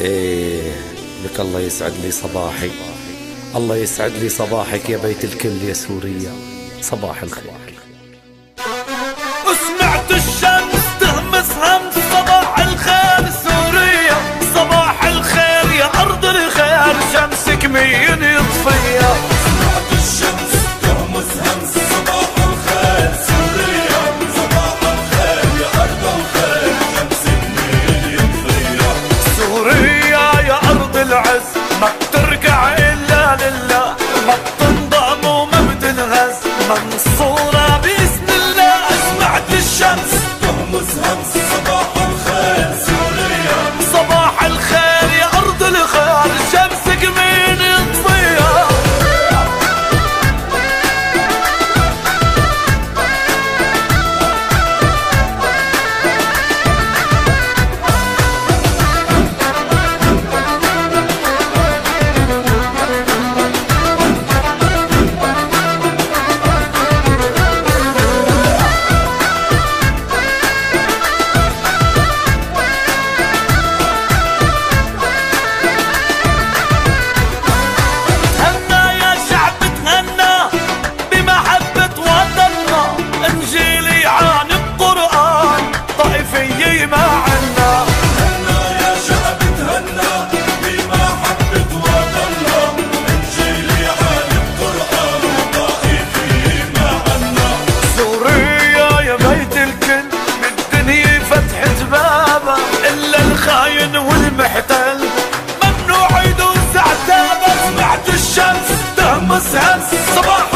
إيه لك الله يسعد لي صباحي. الله يسعد لي صباحك يا بيت الكل يا سوريا. صباح الخير. منصورا المحتل. ممنوع يدوس عتابة سمعت الشمس تهمس همس صباح